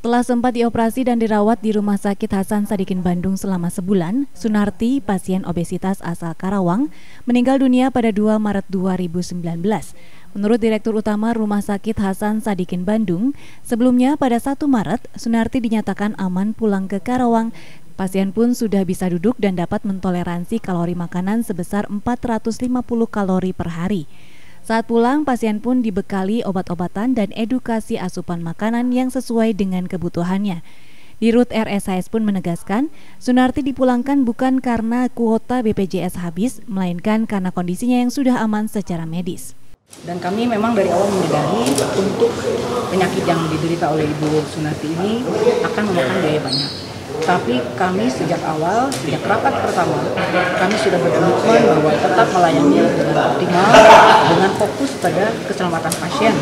Setelah sempat dioperasi dan dirawat di Rumah Sakit Hasan Sadikin Bandung selama sebulan, Sunarti, pasien obesitas asal Karawang, meninggal dunia pada 2 Maret 2019. Menurut Direktur Utama Rumah Sakit Hasan Sadikin Bandung, sebelumnya pada 1 Maret, Sunarti dinyatakan aman pulang ke Karawang. Pasien pun sudah bisa duduk dan dapat mentoleransi kalori makanan sebesar 450 kalori per hari. Saat pulang, pasien pun dibekali obat-obatan dan edukasi asupan makanan yang sesuai dengan kebutuhannya. Di Rut RSHS pun menegaskan, Sunarti dipulangkan bukan karena kuota BPJS habis, melainkan karena kondisinya yang sudah aman secara medis. Dan kami memang dari awal menyadari untuk penyakit yang diderita oleh Ibu Sunarti ini akan memakan biaya banyak tapi kami sejak awal, sejak rapat pertama, kami sudah berkomitmen bahwa tetap melayani dengan optimal, dengan fokus pada keselamatan pasien,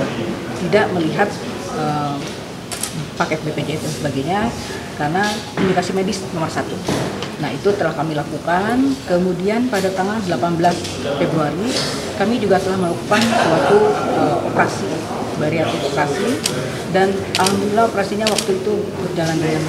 tidak melihat uh, paket BPJS dan sebagainya, karena indikasi medis nomor satu. Nah itu telah kami lakukan, kemudian pada tanggal 18 Februari, kami juga telah melakukan suatu uh, operasi bariatrik operasi dan alhamdulillah operasinya waktu itu berjalan dengan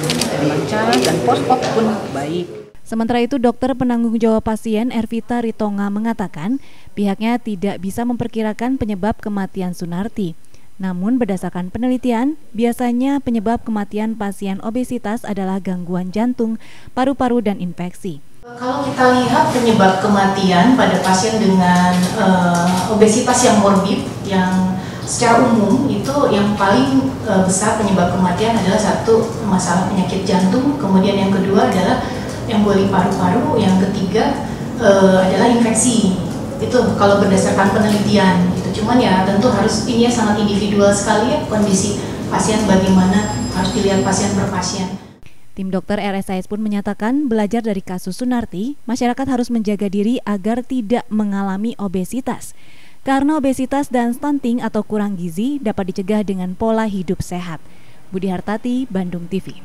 lancar dan post op pun baik. Sementara itu, dokter penanggung jawab pasien Ervita Ritonga mengatakan pihaknya tidak bisa memperkirakan penyebab kematian Sunarti. Namun berdasarkan penelitian, biasanya penyebab kematian pasien obesitas adalah gangguan jantung, paru-paru, dan infeksi. Kalau kita lihat penyebab kematian pada pasien dengan uh, obesitas yang morbid, yang secara umum itu yang paling e, besar penyebab kematian adalah satu masalah penyakit jantung, kemudian yang kedua adalah emboli paru-paru, yang ketiga e, adalah infeksi. Itu kalau berdasarkan penelitian gitu. Cuman ya tentu harus ini ya sangat individual sekali ya kondisi pasien bagaimana harus dilihat pasien per pasien. Tim dokter RSIS pun menyatakan belajar dari kasus Sunarti, masyarakat harus menjaga diri agar tidak mengalami obesitas karena obesitas dan stunting atau kurang gizi dapat dicegah dengan pola hidup sehat. Budi Hartati, Bandung TV.